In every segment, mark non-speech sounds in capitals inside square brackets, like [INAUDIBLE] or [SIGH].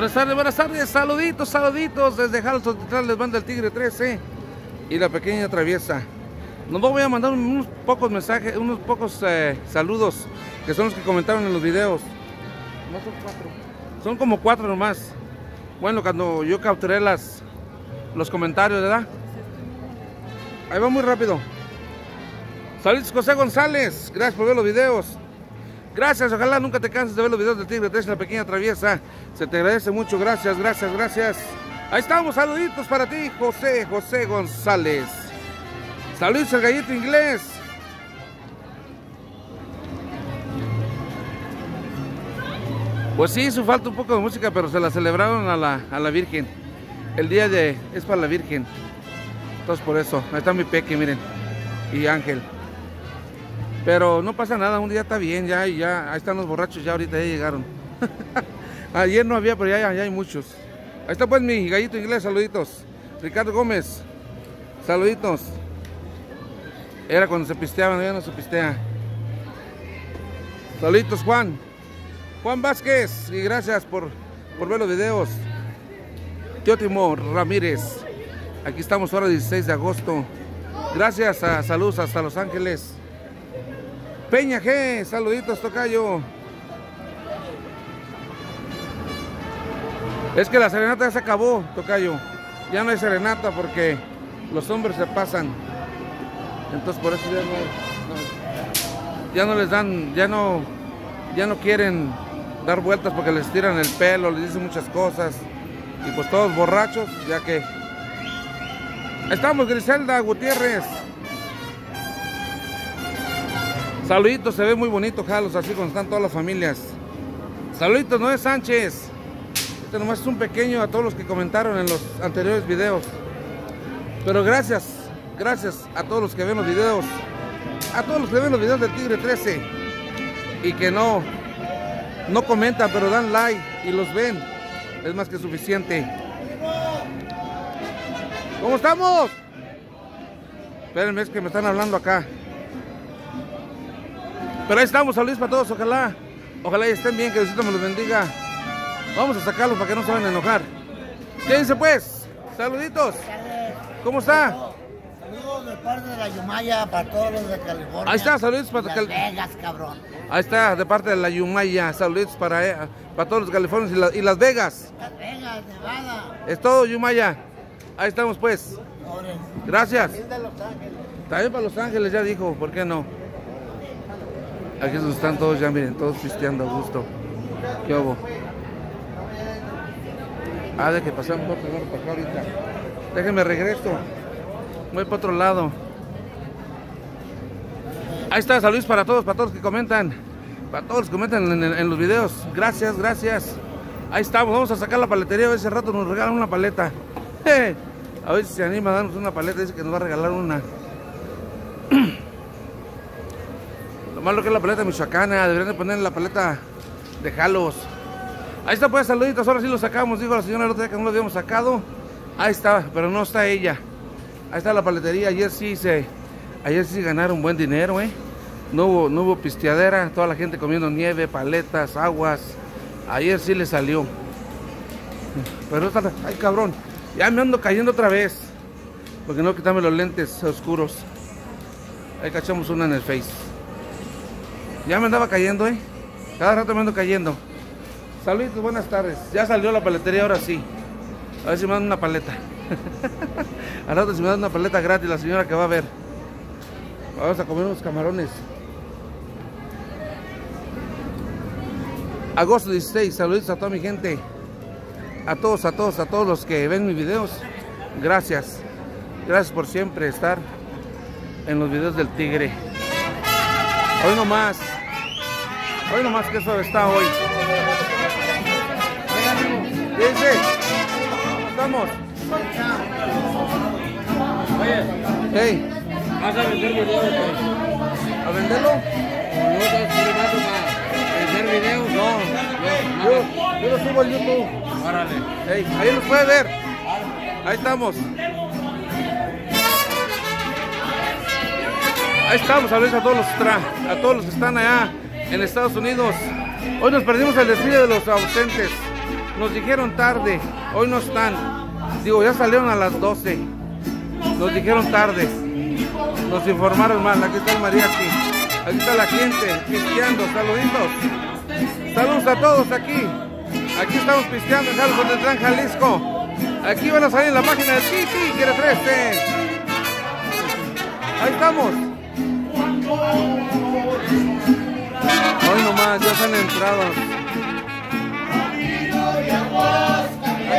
Buenas tardes, buenas tardes, saluditos, saluditos desde Halston les manda el Tigre 13 y la pequeña traviesa. Nos voy a mandar unos pocos mensajes, unos pocos eh, saludos que son los que comentaron en los videos. No son cuatro. Son como cuatro nomás. Bueno, cuando yo capturé las, los comentarios, ¿verdad? Ahí va muy rápido. Saludos José González, gracias por ver los videos. Gracias, ojalá nunca te canses de ver los videos del Tigre 3 la pequeña traviesa. Se te agradece mucho, gracias, gracias, gracias. Ahí estamos, saluditos para ti, José, José González. Saludos al gallito inglés. Pues sí, hizo falta un poco de música, pero se la celebraron a la, a la Virgen. El día de... es para la Virgen. Entonces por eso, ahí está mi peque, miren. Y Ángel. Pero no pasa nada, un día está bien, ya, ya, ahí están los borrachos, ya ahorita ya llegaron. [LAUGHS] Ayer no había, pero ya, ya hay muchos. Ahí está pues mi gallito inglés, saluditos. Ricardo Gómez, saluditos. Era cuando se pisteaban, ya no se pistea. Saluditos Juan. Juan Vázquez, y gracias por, por ver los videos. Teótimo Ramírez. Aquí estamos ahora 16 de agosto. Gracias a saludos hasta Los Ángeles. Peña G, saluditos, Tocayo. Es que la serenata ya se acabó, Tocayo. Ya no hay serenata porque los hombres se pasan. Entonces por eso ya no, ya no les dan, ya no, ya no quieren dar vueltas porque les tiran el pelo, les dicen muchas cosas. Y pues todos borrachos, ya que... Estamos Griselda Gutiérrez. Saluditos, se ve muy bonito Jalos, así como están todas las familias. Saluditos, Noé Sánchez. Este nomás es un pequeño a todos los que comentaron en los anteriores videos. Pero gracias, gracias a todos los que ven los videos. A todos los que ven los videos del Tigre 13. Y que no, no comentan, pero dan like y los ven. Es más que suficiente. ¿Cómo estamos? Espérenme, es que me están hablando acá. Pero ahí estamos, saludos para todos, ojalá. Ojalá y estén bien, que Diosito me los bendiga. Vamos a sacarlos para que no se vayan a enojar. Quédense pues. Saluditos. ¿Cómo está? Saludos de parte de la Yumaya para todos los de California. Ahí está, saludos para Las Cal- Vegas, cabrón. Ahí está, de parte de la Yumaya. Saludos para, eh, para todos los californios y, la- y Las Vegas. Las Vegas, Nevada. Es todo, Yumaya. Ahí estamos pues. Gracias. También para Los Ángeles ya dijo, ¿por qué no? Aquí donde están todos ya, miren, todos pisteando a gusto. ¿Qué hubo? Ah, de que pasamos por primero para acá ahorita. Déjenme regreso. Voy para otro lado. Ahí está, saludos para todos, para todos que comentan. Para todos que comentan en, los videos. Gracias, gracias. Ahí estamos, vamos a sacar la paletería. A ese rato nos regalan una paleta. [LAUGHS] A ver si se anima a darnos una paleta. Dice que nos va a regalar una. [CLEARS THROAT] Lo malo que es la paleta michoacana, deberían de poner la paleta de Jalos. Ahí está pues, saluditos, ahora sí lo sacamos, dijo la señora el otro día que no lo habíamos sacado. Ahí está, pero no está ella. Ahí está la paletería, ayer sí se, ayer sí ganaron buen dinero, eh. No hubo, no hubo pisteadera, toda la gente comiendo nieve, paletas, aguas. Ayer sí le salió. Pero ay cabrón, ya me ando cayendo otra vez. Porque no quitarme los lentes oscuros. Ahí cachamos una en el face. Ya me andaba cayendo, ¿eh? Cada rato me ando cayendo. Saludos, buenas tardes. Ya salió la paletería, ahora sí. A ver si me dan una paleta. [LAUGHS] Al rato si me dan una paleta gratis, la señora que va a ver. Vamos a comer unos camarones. Agosto 16, saludos a toda mi gente. A todos, a todos, a todos los que ven mis videos. Gracias. Gracias por siempre estar en los videos del tigre. Hoy no más. Hoy no más que eso está hoy. ¿Qué dice? ¿Cómo estamos? Oye, Hey, ¿vas a vender videos? güey? ¿a venderlo? ¿No para vender videos? No, yo, yo lo subo al YouTube. Órale. Hey, ahí los puede ver. Ahí estamos. Ahí estamos, saludos a todos los a todos los que están allá en Estados Unidos. Hoy nos perdimos el desfile de los ausentes. Nos dijeron tarde, hoy no están. Digo, ya salieron a las 12. Nos dijeron tarde. Nos informaron mal. Aquí está el mariachi. Aquí está la gente pisteando. Saluditos. Saludos a todos aquí. Aquí estamos pisteando en Jalisco Jalisco. Aquí van a salir en la página de Titi, quiere 13. Ahí estamos. Hoy nomás, ya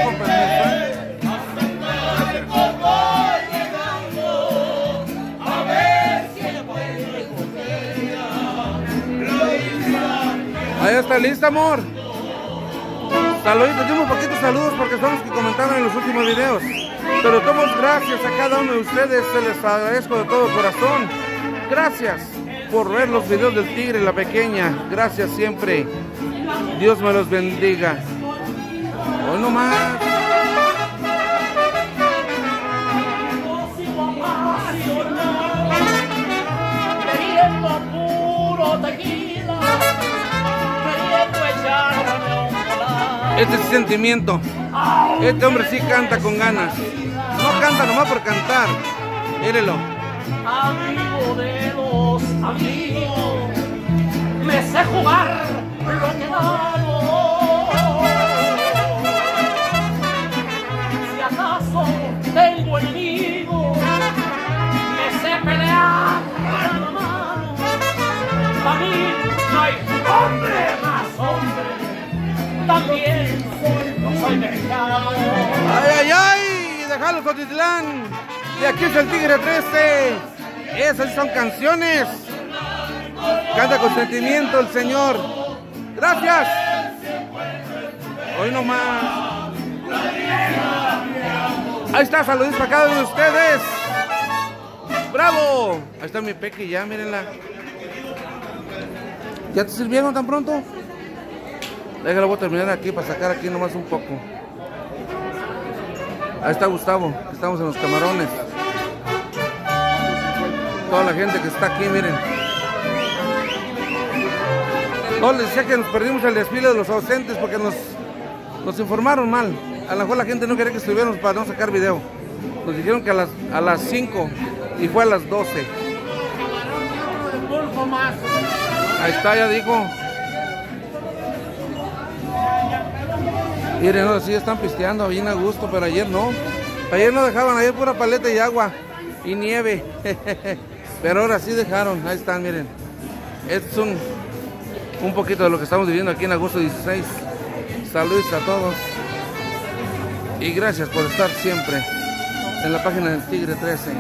con permiso, ¿eh? Ahí está lista, amor. Saluditos, dimos poquitos saludos porque son los que comentaron en los últimos videos. Pero todos gracias a cada uno de ustedes, se les agradezco de todo corazón. Gracias por ver los videos del tigre, la pequeña. Gracias siempre. Dios me los bendiga. Hoy nomás. Este es sentimiento. Este hombre sí canta con ganas. No canta nomás por cantar. Mírelo. Amigo de los amigos, me sé jugar lo que gano. Si acaso tengo enemigo, me sé pelear a mano. Para mí no hay hombre más hombre, también soy mexicano. ¡Ay, ay, ay! Déjalo, Cotitlán. De aquí es el Tigre 13. Esas son canciones. Canta con sentimiento el Señor. Gracias. Hoy nomás. Ahí está, saludos para cada uno de ustedes. ¡Bravo! Ahí está mi peque ya, mírenla. ¿Ya te sirvieron tan pronto? Déjalo, voy a terminar aquí para sacar aquí nomás un poco. Ahí está Gustavo, estamos en los camarones. Toda la gente que está aquí, miren. No, les decía que nos perdimos el desfile de los ausentes porque nos, nos informaron mal. A lo mejor la gente no quería que estuviéramos para no sacar video. Nos dijeron que a las, a las 5 y fue a las 12. Ahí está, ya dijo. Miren, ahora sí están pisteando bien a gusto, pero ayer no. Ayer no dejaban, ayer pura paleta y agua y nieve. [LAUGHS] pero ahora sí dejaron, ahí están, miren. Es un, un poquito de lo que estamos viviendo aquí en agosto 16. Saludos a todos. Y gracias por estar siempre en la página del Tigre 13.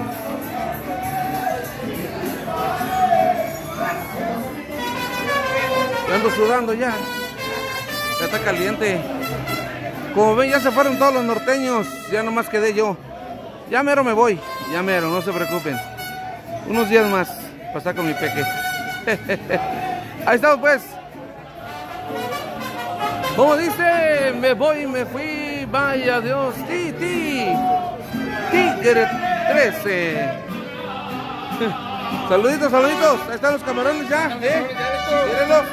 Yo ando sudando ya. Ya está caliente. Como ven, ya se fueron todos los norteños. Ya nomás quedé yo. Ya mero me voy. Ya mero, no se preocupen. Unos días más para estar con mi peque. [LAUGHS] Ahí estamos pues. Como dice, me voy, me fui. Vaya Dios. Ti, ti. Tigre 13. [LAUGHS] Saluditos, saluditos. Ahí están los camarones ya. ¿eh? Mírenlos.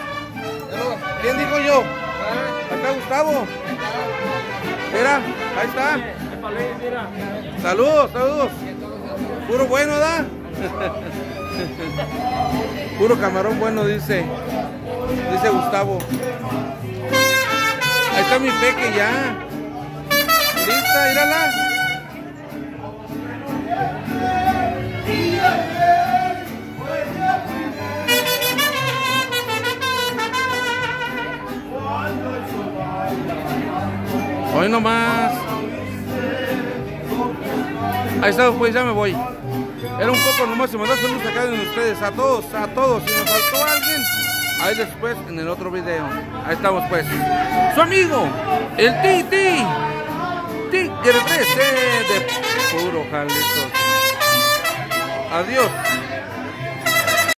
¿Quién dijo yo? Ahí está Gustavo. Mira, ahí está. Saludos, saludos. Puro bueno, ¿da? [LAUGHS] Puro camarón bueno, dice. Dice Gustavo. Ahí está mi peque ya. Lista, mírala. Hoy nomás. Ahí está, pues ya me voy. Era un poco nomás, se mandó saludos a cada uno de ustedes, a todos, a todos. Si nos faltó alguien, ahí después en el otro video. Ahí estamos pues. Su amigo, el Titi. Tigre 13 de puro Jalisco. Adiós.